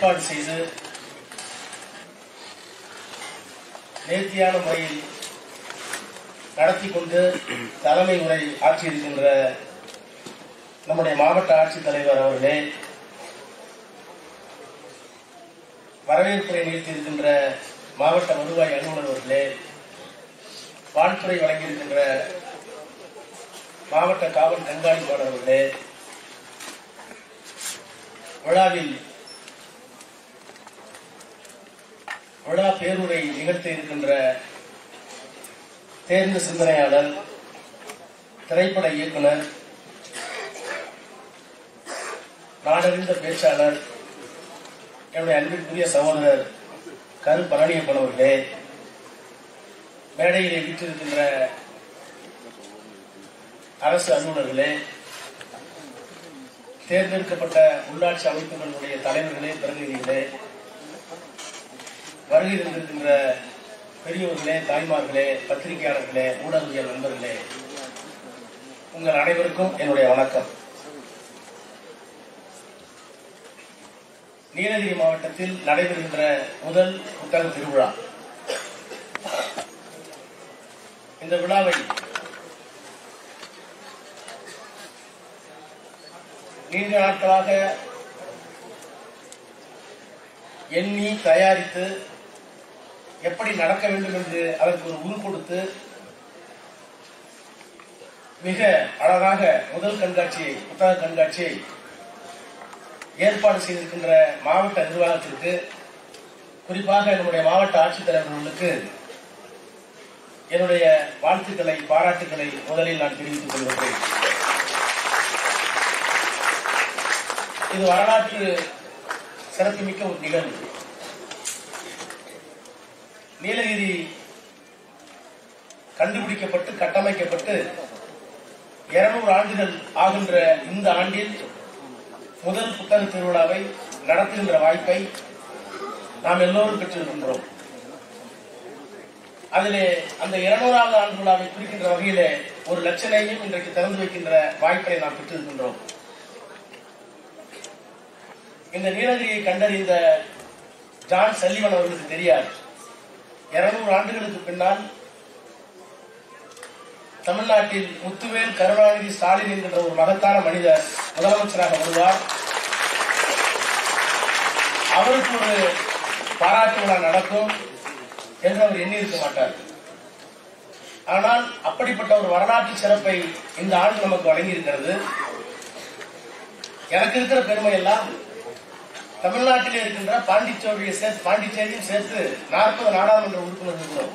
ஏற்பாடு செய்து நேர்த்தியான முறையில் நடத்தி கொண்டு தலைமை உரை ஆற்றியிருக்கின்ற நம்முடைய மாவட்ட ஆட்சித்தலைவர் அவர்களே வரவேற்புரை நிகழ்த்தியிருக்கின்ற மாவட்ட வருவாய் அலுவலர் அவர்களே வாழ்த்துறை வழங்கியிருக்கின்ற மாவட்ட காவல் கண்காணிப்பாளர் அவர்களே விழாவில் விழா பேருரை நிகழ்த்த இருக்கின்ற தேர்ந்த சிந்தனையாளர் திரைப்பட இயக்குனர் நாடறிந்த பேச்சாளர் என்னுடைய அன்பிற்குரிய சகோதரர் கரு பழனியப்பன் அவர்களே மேடையிலே விற்றிருக்கின்ற அரசு அலுவலர்களே தேர்ந்தெடுக்கப்பட்ட உள்ளாட்சி அமைப்புகளுடைய தலைவர்களே பிரதிநிதிகளே வருகை தந்திருக்கின்ற பெரியவர்களே தாய்மார்களே பத்திரிகையாளர்களே ஊடகவியல் நண்பர்களே உங்கள் அனைவருக்கும் என்னுடைய வணக்கம். நீலகிரி மாவட்டத்தில் நடைபெறுகின்ற முதல் புத்தக திருவிழா. இந்த விழாவை நீண்ட நாட்களாக எண்ணி தயாரித்து எப்படி நடக்க வேண்டும் என்று அதற்கு ஒரு உரு கொடுத்து மிக அழகாக முதல் கண்காட்சியை புத்தக கண்காட்சியை ஏற்பாடு செய்திருக்கின்ற மாவட்ட நிர்வாகத்திற்கு குறிப்பாக என்னுடைய மாவட்ட ஆட்சித்தலைவர்களுக்கு என்னுடைய வாழ்த்துக்களை பாராட்டுக்களை முதலில் நான் தெரிவித்துக் கொள்கிறேன் இது வரலாற்று சிறப்புமிக்க ஒரு நிகழ்வு. நீலகிரி கண்டுபிடிக்கப்பட்டு கட்டமைக்கப்பட்டு இருநூறு ஆண்டுகள் ஆகின்ற இந்த ஆண்டில் முதல் புத்தக திருவிழாவை நடத்துகின்ற வாய்ப்பை நாம் எல்லோரும் பெற்றிருக்கின்றோம். அதிலே அந்த இருநூறாவது ஆண்டு விழாவை குறிக்கின்ற வகையிலே ஒரு லட்சணையும் இன்றைக்கு திறந்து வைக்கின்ற வாய்ப்பை நாம் பெற்றிருக்கின்றோம். இந்த நீலகிரியை கண்டறிந்த ஜான் சல்லிவன் அவர்களுக்கு தெரியாது. இருநூறு ஆண்டுகளுக்கு பின்னால் தமிழ்நாட்டில் முத்துவேல் கருணாநிதி ஸ்டாலின் என்கின்ற ஒரு மகத்தான மனிதர் முதலமைச்சராக வருவார். அவருக்கு ஒரு பாராட்டு விழா நடக்கும் என்று அவர் எண்ணியிருக்க மாட்டார். ஆனால் அப்படிப்பட்ட ஒரு வரலாற்று சிறப்பை இந்த ஆண்டு நமக்கு வழங்கியிருக்கிறது. எனக்கு இருக்கிற பெருமை எல்லாம் தமிழ்நாட்டிலே இருக்கின்ற பாண்டிச்சேரியை சேர்த்து பாண்டிச்சேரியும் சேர்த்து நாற்பது நாடாளுமன்ற உறுப்பினர் இருக்கிறோம்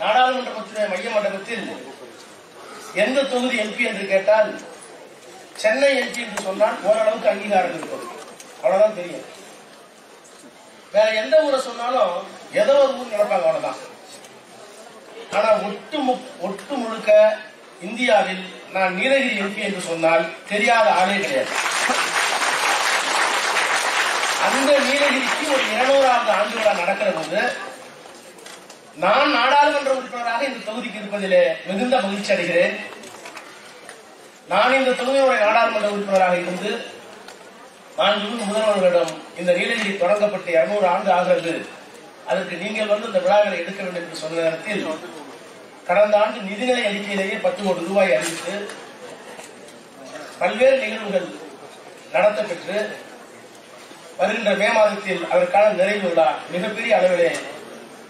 நாடாளுமன்றத்தினுடைய மைய மண்டபத்தில் எந்த தொகுதி எம்பி என்று கேட்டால் சென்னை எம்பி என்று சொன்னால் ஓரளவுக்கு அங்கீகாரம் இருக்கும். அவ்வளவுதான் தெரியும். வேற எந்த ஊரை சொன்னாலும் ஏதோ ஒரு ஊர் நினைப்பாங்க அவ்வளவுதான். ஆனா ஒட்டு ஒட்டு முழுக்க இந்தியாவில் நான் நீலகிரி எம்பி என்று சொன்னால் தெரியாத ஆளே கிடையாது. அந்த நீலகிரிக்கு ஒரு இருநூறாவது ஆண்டு விழா நடக்கிற போது நான் நாடாளுமன்ற உறுப்பினராக இந்த தொகுதிக்கு இருப்பதிலே மிகுந்த மகிழ்ச்சி அடைகிறேன். நான் இந்த தொகுதியுடைய நாடாளுமன்ற உறுப்பினராக இருந்து நான் இருந்து முதல்வர்களிடம் இந்த நீலகிரி தொடங்கப்பட்டு இருநூறு ஆண்டு ஆகிறது. அதற்கு நீங்கள் வந்து இந்த விழாவை எடுக்க வேண்டும் என்று சொன்ன நேரத்தில் கடந்த ஆண்டு நிதிநிலை அறிக்கையிலேயே பத்து கோடி ரூபாய் அறிவித்து பல்வேறு நிகழ்வுகள் நடத்தப்பெற்று வருகின்ற மே மாதத்தில் அதற்கான நிறைவு விழா மிகப்பெரிய அளவிலே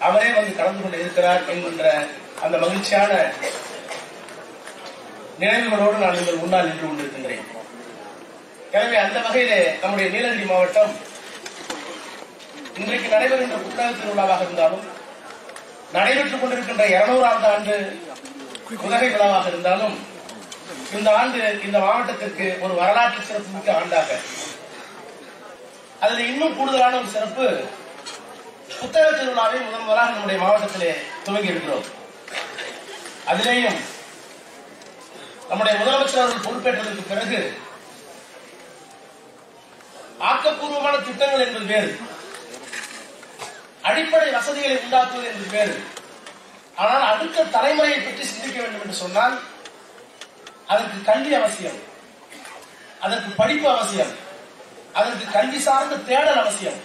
அவரே வந்து கலந்து கொண்டு இருக்கிறார் என்கின்ற அந்த மகிழ்ச்சியான நினைவுகளோடு நான் உங்கள் முன்னால் நின்று கொண்டிருக்கின்றேன். எனவே அந்த வகையிலே நம்முடைய நீலகிரி மாவட்டம் இன்றைக்கு நடைபெறுகின்ற புத்தக திருவிழாவாக இருந்தாலும் நடைபெற்றுக் கொண்டிருக்கின்ற இருநூறாவது ஆண்டு உதகை விழாவாக இருந்தாலும் இந்த ஆண்டு இந்த மாவட்டத்திற்கு ஒரு வரலாற்று சிறப்புமிக்க ஆண்டாக அதுல இன்னும் கூடுதலான ஒரு சிறப்பு புத்தக திருவிழாவை முதன் முதலாக நம்முடைய மாவட்டத்திலே துவங்கி இருக்கிறோம். அதிலேயும் நம்முடைய முதலமைச்சர் அவர்கள் பொறுப்பேற்றதற்கு பிறகு ஆக்கப்பூர்வமான திட்டங்கள் என்பது வேறு. அடிப்படை வசதிகளை உண்டாக்குவது என்பது வேறு. ஆனால் அடுத்த தலைமுறையை பற்றி சிந்திக்க வேண்டும் என்று சொன்னால் அதற்கு கல்வி அவசியம். அதற்கு படிப்பு அவசியம். அதற்கு கல்வி சார்ந்த தேடல் அவசியம்.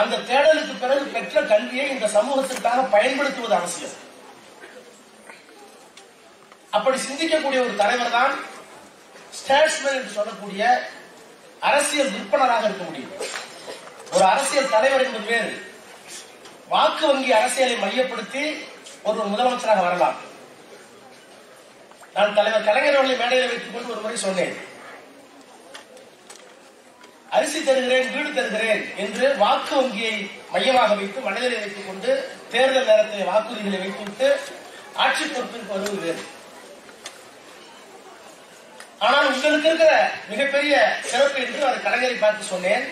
அந்த தேடலுக்கு பிறகு பெற்ற கல்வியை இந்த சமூகத்திற்காக பயன்படுத்துவது அவசியம். அப்படி சிந்திக்கக்கூடிய ஒரு தலைவர் தான் ஸ்டேட்ஸ்மேன் என்று சொல்லக்கூடிய அரசியல் விற்பனராக இருக்க முடியும். ஒரு அரசியல் தலைவர் என்பது வேறு. வாக்கு வங்கி அரசியலை மையப்படுத்தி ஒரு முதலமைச்சராக வரலாம். நான் தலைவர் கலைஞர் அவர்களை மேடையில் வைத்துக் கொண்டு ஒரு முறை சொன்னேன். அரிசி தருகிறேன் வீடு தருகிறேன் என்று வாக்கு வங்கியை மையமாக வைத்து மனதில் வைத்துக் கொண்டு தேர்தல் நேரத்தில் வாக்குறுதிகளை வைத்துவிட்டு ஆட்சி பொறுப்பிற்கு வருகிறேன். ஆனால் உங்களுக்கு இருக்கிற மிகப்பெரிய சிறப்பு என்று அது கலைஞரை பார்த்து சொன்னேன்.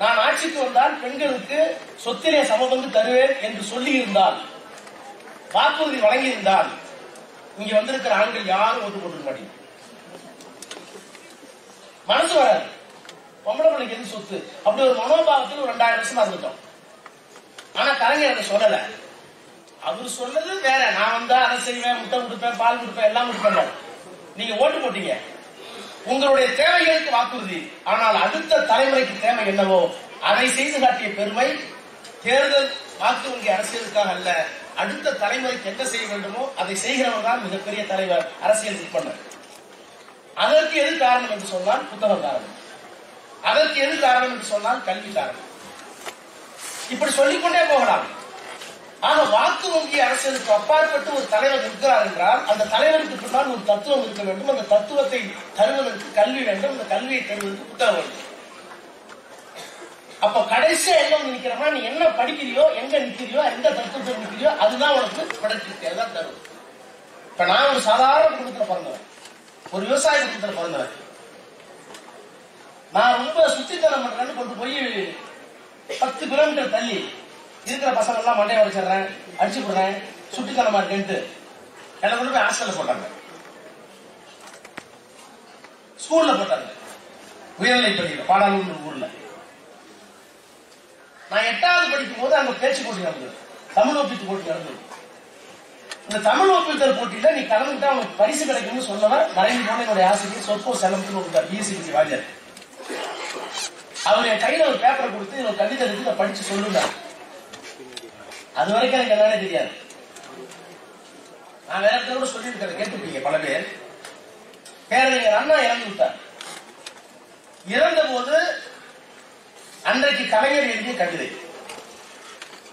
நான் ஆட்சிக்கு வந்தால் பெண்களுக்கு சொத்திலே சமபங்கு தருவேன் என்று சொல்லி இருந்தால் வாக்குறுதி வழங்கியிருந்தால் இங்க வந்திருக்கிற ஆண்கள் யாரும் ஒன்று போட்டுக்க மாட்டீங்க மனசு வராது. பொம்பளை பிள்ளைக்கு எது சொத்து? அப்படி ஒரு மனோபாவத்தில் ஒரு ரெண்டாயிரம் வருஷமா இருந்துட்டோம் ஆனா கலைஞர் அதை சொல்லல. அவர் சொன்னது வேற. நான் வந்தா அதை செய்வேன் முட்டை கொடுப்பேன் பால் கொடுப்பேன் எல்லாம் கொடுப்பேன் நீங்க ஓட்டு போட்டீங்க. உங்களுடைய தேவைகளுக்கு வாக்குறுதி. ஆனால் அடுத்த தலைமுறைக்கு தேவை என்னவோ அதை செய்து காட்டிய பெருமை தேர்தல் வாக்கு வங்கி அரசியலுக்காக அல்ல. அடுத்த தலைமுறைக்கு என்ன செய்ய வேண்டுமோ அதை செய்கிறவன் தான் மிகப்பெரிய தலைவர் அரசியல் பண்ண அதற்கு எது காரணம் என்று சொன்னால் புத்தகம் காரணம். அதற்கு எது காரணம் என்று சொன்னால் கல்வி காரணம். இப்படி சொல்லிக்கொண்டே போகலாம். ஆக வாக்கு வங்கி அரசியலுக்கு அப்பாற்பட்டு ஒரு தலைவர் இருக்கிறார் என்றால் அந்த தலைவருக்கு பின்னால் ஒரு தத்துவம் இருக்க வேண்டும். அந்த தத்துவத்தை தருவதற்கு கல்வி வேண்டும். அந்த கல்வியை தருவதற்கு புத்தகம் வேண்டும். அப்ப கடைசியா எங்க வந்து நிக்கிறோம்னா நீ என்ன படிக்கிறியோ எங்க நிக்கிறியோ எந்த தத்துவத்தை நிக்கிறியோ அதுதான் உனக்கு படைச்சிருக்கு அதுதான் தரும் இப்ப நான் ஒரு சாதாரண குடும்பத்துல பிறந்தவன். ஒரு விவசாய குடும்பத்துல பிறந்தவன். நான் ரொம்ப சுத்தித்தனம் பண்றேன்னு கொண்டு போய் பத்து கிலோமீட்டர் தள்ளி இருக்கிற பசங்க எல்லாம் மண்டையை உடைச்சிடுறேன் அடிச்சு விடுறேன் சுட்டித்தனமா இருக்கேன்ட்டு என்ன கொண்டு போய் ஹாஸ்டல்ல போட்டாங்க. ஸ்கூல்ல போட்டாங்க. உயர்நிலை பள்ளியில பாடாளூர் ஊர்ல. நான் எட்டாவது படிக்கும் போது அங்க பேச்சு போட்டி நடந்தது. தமிழ் ஒப்பித்து போட்டி நடந்தது. இந்த தமிழ் ஒப்பித்தல் போட்டியில நீ கலந்துட்டா அவனுக்கு பரிசு கிடைக்கும்னு சொன்னவன் மறைந்து போன என்னுடைய ஆசிரியர் சொற்போ செலவுன்னு ஒரு பிஎஸ்சி வாஜர் அவர் என் கையில ஒரு பேப்பரை கொடுத்து ஒரு கவிதை இருக்கு இதை படிச்சு சொல்லுங்க அது வரைக்கும் எனக்கு எல்லாமே தெரியாது. நான் வேற இடத்துல கூட சொல்லியிருக்கேன் கேட்டுப்பீங்க பல பேர். பேரறிஞர் அண்ணா இறந்து விட்டார். இறந்த போது அன்றைக்கு கலைஞர் எழுதிய கவிதை.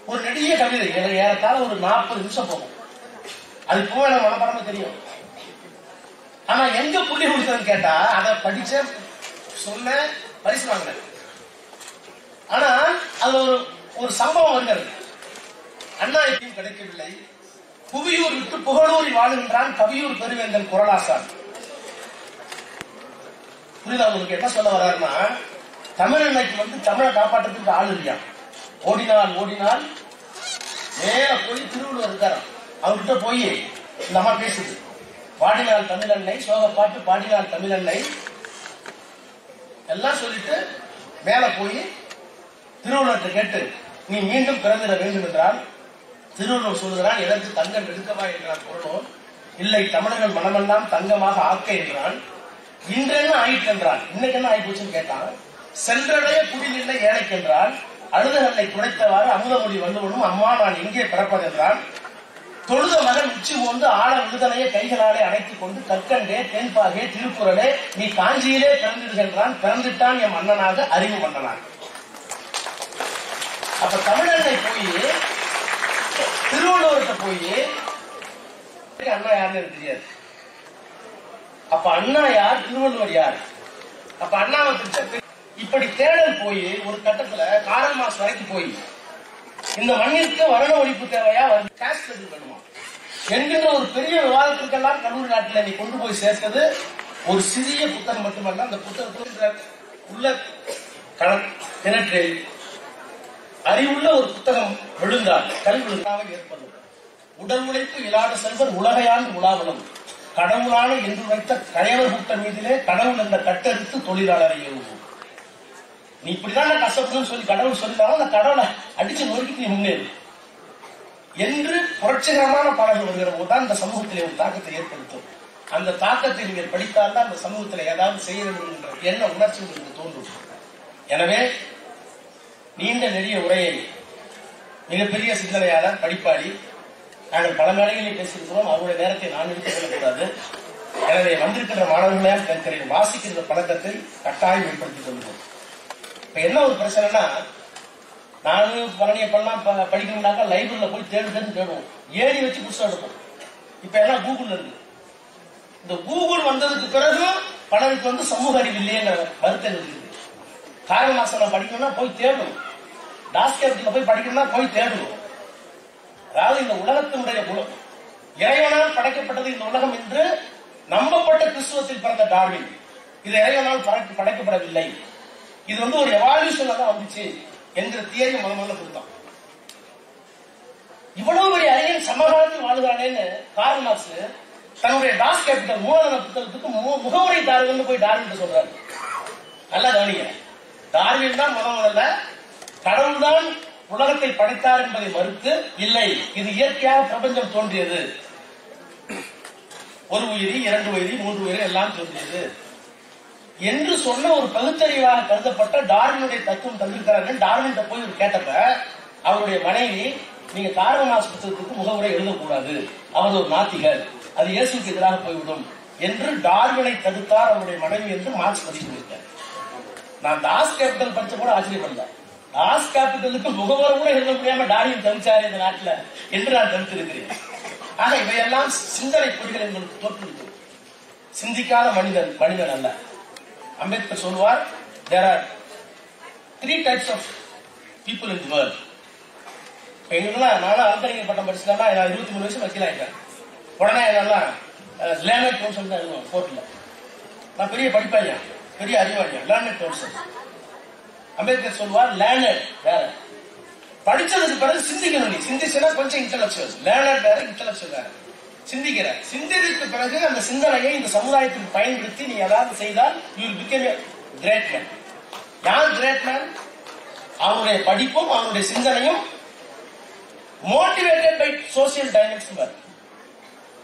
ஒரு நெடிய கவிதை. எனக்கு ஏறத்தாழ ஒரு நாற்பது நிமிஷம் போகும். அது போக எனக்கு மனப்பாடமா தெரியும். ஆனா எங்க புள்ளி கொடுத்ததுன்னு கேட்டா அதை படிச்ச சொன்ன பரிசு வாங்கினேன். ஆனா அது ஒரு ஒரு சம்பவம் வருகிறது அண்ணா எப்பயும் கிடைக்கவில்லை. புவியூர் விட்டு புகழூரில் வாழுகின்றான் கவியூர் பெருவேந்தன் குரலாசான். புரியுதா உங்களுக்கு? என்ன சொல்ல வர்றாருன்னா தமிழன்னைக்கு வந்து தமிழை காப்பாற்றுறதுக்கு ஆள் இல்லையா? ஓடினால் ஓடினால் நேர போய் திருவள்ளுவர் இருக்காராம். அவர்கிட்ட போய் இந்த அம்மா பேசுது. பாடினால் தமிழன்னை சோக பாட்டு பாடினால் தமிழன்னை எல்லாம் சொல்லிட்டு மேல போய் திருவள்ளுவர்கிட்ட கேட்டு நீ மீண்டும் பிறந்திட வேண்டும் என்றால் திருவள்ளுவர் சொல்லுகிறான் எனக்கு தங்கம் எடுக்கவா என்றான் பொருளும் இல்லை தமிழர்கள் மனமெல்லாம் தங்கமாக ஆக்க என்றான் இன்றென்ன ஆயிற்று என்றான் இன்னைக்கு என்ன ஆயிப்போச்சுன்னு கேட்டான். சென்றடைய குடிநிலை ஏழைக்கென்றால் அழுதகல்லை குடைத்தவாறு அமுதமொழி வந்தவனும் அம்மா நான் எங்கே பிறப்பதென்றான் தொழுத மகன் உச்சி போந்து ஆழ விடுதலையே கைகளாலே அணைத்துக் கொண்டு கற்கண்டே தென்பாகே திருக்குறளே நீ காஞ்சியிலே பிறந்திடுகின்றான் பிறந்துட்டான் என் மன்னனாக அறிவு மன்னனாக அப்ப தமிழனை போய் திருவள்ளுவர்கிட்ட போய் அண்ணா யாருன்னு எனக்கு தெரியாது. அப்ப அண்ணா யார் திருவள்ளுவர் யார்? அப்ப அண்ணாவை பிடிச்ச இப்படி தேடல் போய் ஒரு கட்டத்துல காரல் மாசம் வரைக்கும் போய் இந்த மண்ணிற்கு வருண ஒழிப்பு தேவையா? கேஸ்ட் வேணுமா? என்கின்ற ஒரு பெரிய விவாதத்திற்கெல்லாம் கல்லூரி நாட்டில் நீ கொண்டு போய் சேர்த்தது ஒரு சிறிய புத்தகம் மட்டுமல்ல அந்த புத்தகத்தில் உள்ள கணக்கு அறிவுள்ள ஒரு புத்தகம் விழுந்தால் கல் விழுந்தாக ஏற்படும். உடல் உழைப்பு இல்லாத செல்வர் உலகையாண்டு உலாவலும் கடவுளான என்று வைத்த கயவர் கூட்டம் மீதிலே கடவுள் என்ற கட்டெடுத்து தொழிலாளரை எழுதும் நீ இப்படிதான் கஷ்டப்படுன்னு சொல்லி கடவுள் சொல்லிட்டாலும் அந்த கடவுளை அடிச்சு நொறுக்கி நீ முன்னேறு. என்று புரட்சிகரமான பாடல்கள் வருகிற போதுதான் அந்த சமூகத்திலே ஒரு தாக்கத்தை ஏற்படுத்தும். அந்த தாக்கத்தை நீங்கள் படித்தால் தான் அந்த சமூகத்தில் ஏதாவது செய்ய வேண்டும் என்ற எண்ண உணர்ச்சி உங்களுக்கு தோன்றும். எனவே நீண்ட நெடிய உரையை மிகப்பெரிய சிந்தனையாளர் படிப்பாளி நாங்கள் பல மேடைகளில் பேசியிருக்கிறோம். அவருடைய நேரத்தை நான் எடுத்துக் கொள்ளக்கூடாது. எனவே வந்திருக்கின்ற மாணவர்களே கேட்கிறேன். வாசிக்கின்ற பழக்கத்தை கட்டாயம் ஏற்படுத்திக் கொள்வோம் இப்ப என்ன ஒரு பிரச்சனைனா நானும் பழனியை ப- படிக்கணும்னாக்கா லைப்ரரியில் போய் தேடு தேடி தேடுவோம். ஏறி வச்சு புதுசாக எடுப்போம். இப்ப எல்லாம் கூகுள் இருக்கு? இந்த கூகுள் வந்ததுக்கு பிறகு பலருக்கு வந்து சமூக அறிவு இல்லையே வருத்தம் இருக்குது காரணமாசனம் படிக்கணும்னா போய் தேடணும். டாஸ்கேப்ல போய் படிக்கணும்னா போய் தேடணும் அதாவது இந்த உலகத்தினுடைய குலம் இறைவனால் படைக்கப்பட்டது இந்த உலகம் என்று நம்பப்பட்ட கிறிஸ்துவத்தில் பிறந்த டார்வின். இது இறைவனால் படைக்கப்படவில்லை. இது வந்து ஒரு எவால்யூஷன்ல தான் வந்துச்சு என்கிற தியரி முத முதல்ல கொடுத்தான். இவ்வளவு பெரிய அறிஞன் சமகாலத்தில் வாழ்கிறானேன்னு கார்ல் மார்க்ஸ் தன்னுடைய டாஸ் கேபிட்டல் மூலதன புத்தகத்துக்கு மு- முகவுரை தாருங்கன்னு போய் டார்வின் சொல்றாரு. நல்லா கவனிங்க. டார்வின் தான் முத முதல்ல கடவுள்தான் உலகத்தை படைத்தார் என்பதை மறுத்து இல்லை இது இயற்கையாக பிரபஞ்சம் தோன்றியது. ஒரு உயிரி இரண்டு உயிரி மூன்று உயிரி எல்லாம் தோன்றியது. என்று சொன்ன ஒரு பகுத்தறிவாக கருதப்பட்ட டார்வினுடைய தத்துவம் தந்திருக்கிறார்கள். டார்வின் போய் இவர் கேட்டப்ப அவருடைய மனைவி நீங்க காரணமாஸ் புத்தகத்துக்கு முகவுரை எழுதக்கூடாது. அவர் ஒரு நாத்திகர். அது இயேசுக்கு எதிராக போய்விடும் என்று டார்வினை தடுத்தார் அவருடைய மனைவி என்று மார்க்ஸ் பதிவு நான் தாஸ் கேபிட்டல் படிச்ச கூட ஆச்சரியப்படல. தாஸ் கேபிட்டலுக்கு முகவர் கூட எழுத முடியாம டார்வின் தவிச்சாரு இந்த நாட்டுல. என்று நான் தவித்திருக்கிறேன். ஆக இவையெல்லாம் சிந்தனை புரிதல் எங்களுக்கு தோற்றுவிக்கும் சிந்திக்காத மனிதன் மனிதன் அல்ல. அம்பேத்கர் சொல்வார் there are three types of people in the world எங்களுக்குலாம் நானும் அந்தரிங்க பட்டம் படிச்சுட்டா நான் இருபத்தி மூணு வயசு வக்கீல் ஆயிட்டேன் உடனே என்னெல்லாம் லேர்னர் கவுன்சில் தான் எழுதுவோம் கோர்ட்ல நான் பெரிய படிப்பாளியா? பெரிய அறிவாளியா? லேர்னர் கவுன்சில் அம்பேத்கர் சொல்வார் லேர்னர் வேற. படிச்சதுக்கு பிறகு சிந்திக்கணும் நீ. சிந்திச்சுன்னா கொஞ்சம் இன்டலெக்சுவல் லேர்னர் வேற இன்டலெக்சுவல் வேற. சிந்திக்கிற. சிந்தனைக்கு பிறகு அந்த சிந்தனையை இந்த சமுதாயத்துக்கு பயன்படுத்தி நீ ஏதாவது செய்தால் யூ பிகம் கிரேட் மேன் யார் கிரேட் மேன் அவனுடைய படிப்பும் அவனுடைய சிந்தனையும் motivated by social dynamics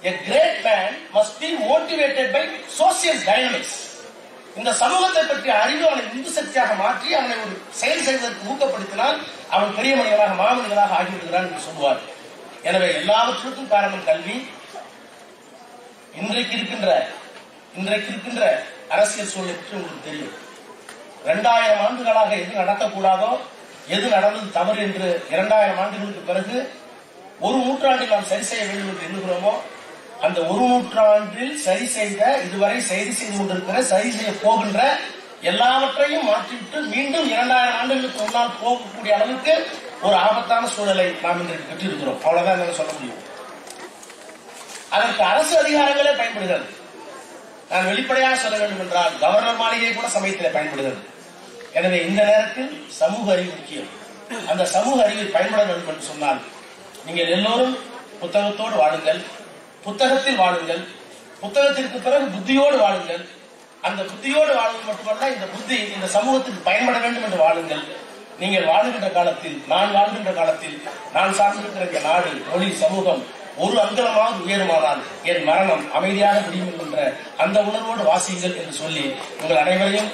A great man must be motivated by social dynamics. இந்த சமூகத்தை பற்றிய அறிவு அவனை இந்து சக்தியாக மாற்றி அவனை ஒரு செயல் செய்வதற்கு ஊக்கப்படுத்தினால் அவன் பெரிய மனிதனாக மாமனிதனாக ஆகிவிடுகிறான் என்று சொல்வார். எனவே எல்லாவற்றுக்கும் காரணம் கல்வி. இன்றைக்கு இருக்கின்ற இன்றைக்கு இருக்கின்ற அரசியல் சூழலை பற்றி உங்களுக்கு தெரியும். இரண்டாயிரம் ஆண்டுகளாக எது நடக்கக்கூடாதோ எது நடந்தது தவறு என்று இரண்டாயிரம் ஆண்டுகளுக்கு பிறகு ஒரு நூற்றாண்டில் நாம் சரி செய்ய வேண்டும் என்று எண்ணுகிறோமோ அந்த ஒரு நூற்றாண்டில் சரி செய்த இதுவரை சரி செய்து கொண்டிருக்கிற சரி செய்ய போகின்ற எல்லாவற்றையும் மாற்றிவிட்டு மீண்டும் இரண்டாயிரம் ஆண்டுகளுக்கு முன்னால் போகக்கூடிய அளவுக்கு ஒரு ஆபத்தான சூழலை நாம் இன்றைக்கு பெற்றிருக்கிறோம். அவ்வளவுதான் என்னால சொல்ல முடியும். அதற்கு அரசு அதிகாரங்களே பயன்படுகிறது. நான் வெளிப்படையாக சொல்ல வேண்டும் என்றால் கவர்னர் மாளிகை கூட சமயத்தில் பயன்படுகிறது. எனவே இந்த நேரத்தில் சமூக அறிவு முக்கியம். அந்த சமூக அறிவை பயன்பட வேண்டும் என்று சொன்னால் நீங்கள் எல்லோரும் புத்தகத்தோடு வாழுங்கள். புத்தகத்தில் வாழுங்கள். புத்தகத்திற்கு பிறகு புத்தியோடு வாழுங்கள். அந்த புத்தியோடு வாழ்வது மட்டுமல்ல இந்த புத்தி இந்த சமூகத்துக்கு பயன்பட வேண்டும் என்று வாழுங்கள். நீங்கள் வாழுகின்ற காலத்தில் நான் வாழ்கின்ற காலத்தில் நான் சார்ந்திருக்கிற இந்த நாடு மொழி சமூகம் ஒரு அங்கலமாவது உயருமானால் என் மரணம் அமைதியாக முடியும் என்கின்ற அந்த உணர்வோடு வாசியுங்கள் என்று சொல்லி உங்கள் அனைவரையும்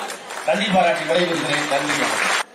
நன்றி பாராட்டி விடைபெறுகிறேன். நன்றி.